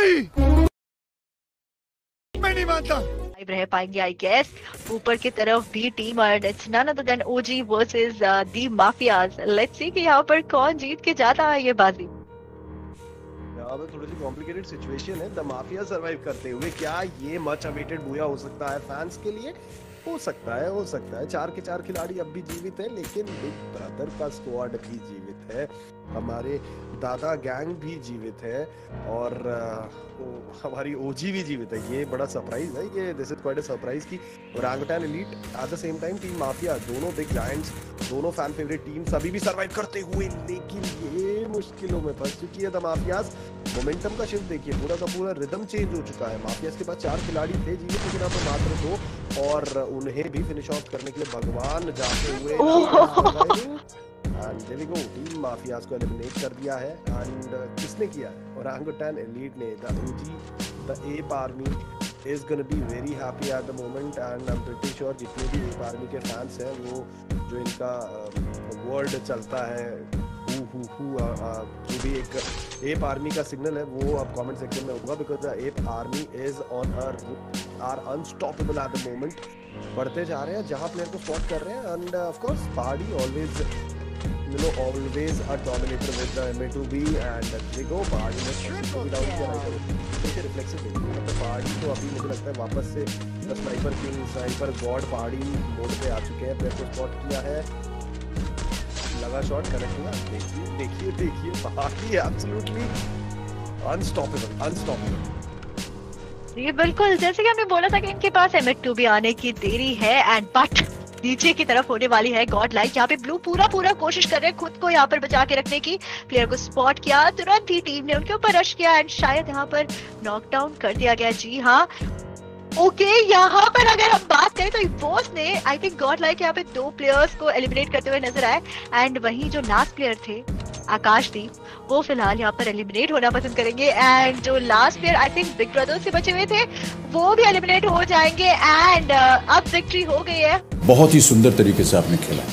नहीं। मैं नहीं मानता। रह पाएँगे आई गेस ऊपर की तरफ़ भी टीम और it's none other than OG versus the Mafias let's see कि यहाँ पर कौन जीत के जाता है ये बाजी। यहाँ पे थोड़ी सी कॉम्प्लिकेटेड सिचुएशन है। द माफिया सरवाइव करते हुए क्या ये मच अवेटेड बुया हो सकता है फैंस के लिए? हो सकता है, हो सकता है। चार के चार खिलाड़ी अब भी जीवित है, लेकिन बिग ब्रदर का स्क्वाड भी जीवित है। हमारे दादा गैंग भी जीवित है और हमारी ओजी भी जीवित है। ये बड़ा सरप्राइज़ है, ये this is quite a surprise की Orangutan Elite at the same time team Mafia दोनों बिग जायंट्स दोनों फ़ैन फेवरेट टीम्स अभी भी सरवाइव करते हुए। लेकिन ये मुश्किलों में फंस चुकी है द माफियाज मोमेंटम का शिफ्ट देखिए पूरा का पूरा रिदम चेंज हो चुका है। माफियाज के पास चार खिलाड़ी थे जीवित लेकिन अब मात्र दो और उन्हें भी फिनिश ऑफ़ करने के लिए भगवान जाते हुए and there we go team Mafias को एलिमिनेट कर दिया है। एंड किसने किया? है ओरंगुटान एलीट ने the OG the ape army is going to be very happy at the moment and I'm pretty sure जितने भी एप आर्मी के फैंस हैं वो जो इनका वर्ल्ड चलता है जो भी एक एप आर्मी का सिग्नल है, वो अब कमेंट सेक्शन में होगा because ape army is on uh are unstoppable at the moment बढ़ते जा रहे हैं, जहाँ प्लेयर को स्पॉट कर रहे हैं and of course Pahadi always you know, always a dominator with the MA2B and they go पहाड़ी में को भी डाउन किया राइट देखिए रिफ्लेक्सिव देखिए मतलब पहाड़ी तो अभी मुझे लगता है वापस से sniper king sniper god Pahadi mode पे आ चुके हैं प्लेयर को स्पॉट किया है. लगा शॉट कनेक्ट हुआ। देखिए देखिए देखिए पहाड़ी एब्सोल्युटली अनस्टॉपेबल अनस्टॉपेबल ये बिल्कुल। जैसे कि हमने बोला था कि इनके पास एमिट टू भी आने की देरी है एंड बट नीचे की तरफ़ होने वाली है गॉड लाइक यहाँ पे ब्लू पूरा पूरा कोशिश कर रहे हैं खुद को यहाँ पर बचा के रखने की। प्लेयर को स्पॉट किया, तुरंत ही टीम ने उनके ऊपर रश किया एंड शायद यहाँ पर नॉकडाउन कर दिया गया। जी हाँ। ओके यहाँ पर अगर हम बात करें तो ने आई थिंक गॉड लाइक यहाँ पे दो प्लेयर्स को एलिमिनेट करते हुए नज़र आए एंड वही जो लास्ट प्लेयर थे, आकाशदीप, वो फ़िलहाल यहाँ पर एलिमिनेट होना पसंद करेंगे एंड जो last player I think big brother से बचे हुए थे, वो भी एलिमिनेट हो जाएँगे एंड अब विक्ट्री हो गई है। बहुत ही सुंदर तरीके से आपने खेला।